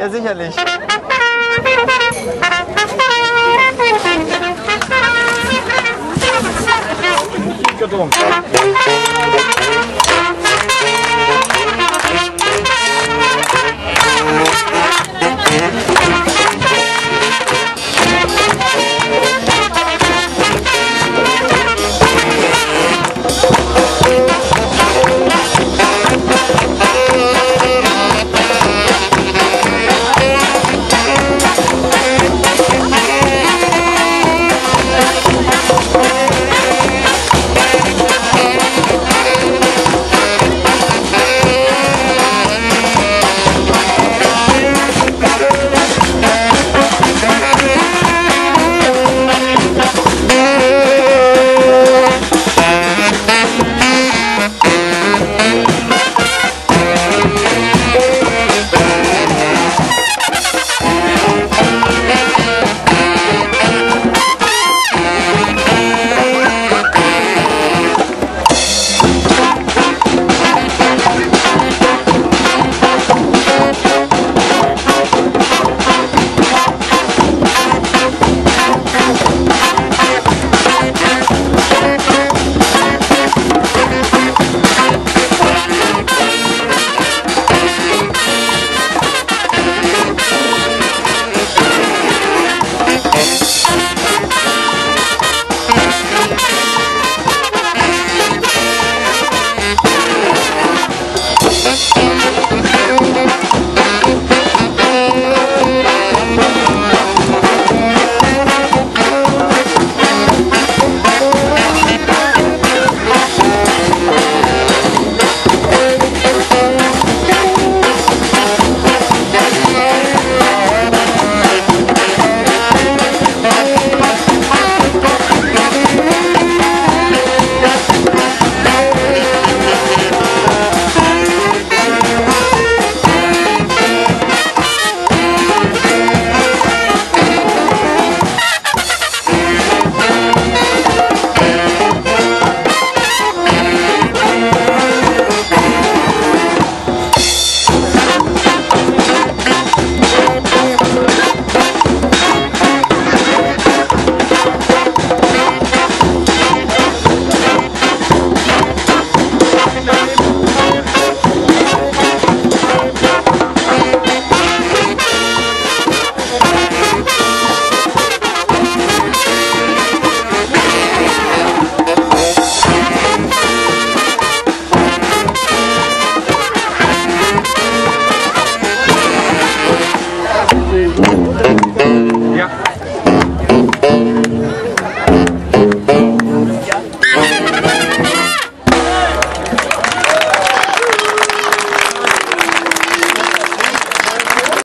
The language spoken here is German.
Ja, sicherlich. Karton.